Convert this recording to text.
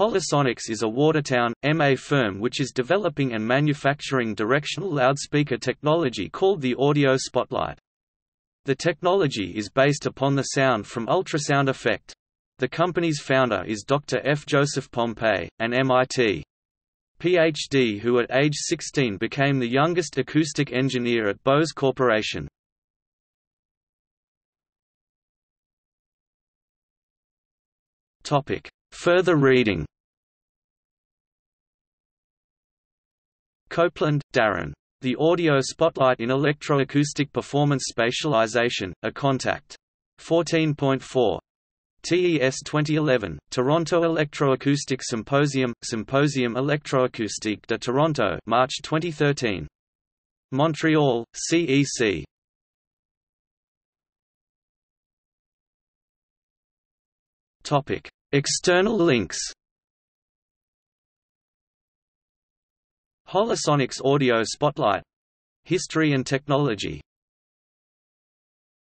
Holosonics is a Watertown, MA firm which is developing and manufacturing directional loudspeaker technology called the Audio Spotlight. The technology is based upon the sound from ultrasound effect. The company's founder is Dr. F. Joseph Pompei, an MIT PhD who at age 16 became the youngest acoustic engineer at Bose Corporation. Further reading Copeland, Darren. The Audio Spotlight in Electroacoustic Performance Spatialization, eContact. 14.4. TES 2011, Toronto Electroacoustic Symposium, Symposium Electroacoustique de Toronto March 2013. Montreal, CEC. External links. Holosonics Audio Spotlight. History and Technology